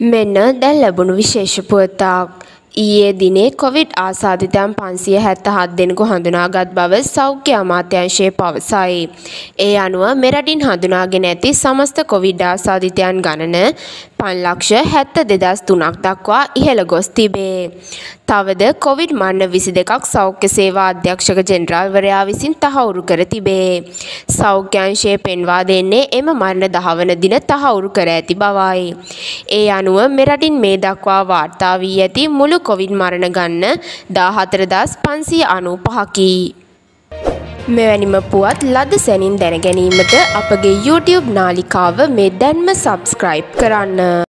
මෙන්න දැන් ලැබුණු විශේෂ පුවතක්. ඊයේ දිනේ කොවිඩ් ආසාදිතයන් පන්සිය හැත්ත හත් දෙනෙකු හඳුනාගත් බව සෞඛ්‍ය අමාත්‍යංශය පවසයි. ඒ අනුව මෙරටින් හඳුනාගෙන ඇති සමස්ත කොවිඩ් ආසාදිතයන් ගණන පන්ලක්ෂ හැත්ත දෙදස් තුනක් දක්වා ඉහළ ගොස් තිබේ. තවද කොවිඩ් මරණ විසි දෙකක් සෞඛ්‍ය සේවා අධ්‍යක්ෂක ජෙනරාල්වරයා විසින් තහවුරු කර තිබේ. සෞඛ්‍යංශය පෙන්වා දෙන්නේ එම මරණ දහවන දින තහවුරු කර ඇති බවයි. ඒ අනුව මෙරටින් මේ දක්වා වාර්තා වී ඇති මුළු කොවිඩ් මරණ ගන්න දාහතරදස් පන්සිය අනූ පහකි. මෙවැනිම පුවත් ලද සැනින් දැනගැනීමට අපගේ YouTube නාලිකාව මේ දැන්ම සබස්ක්‍රයිබ් කරන්න.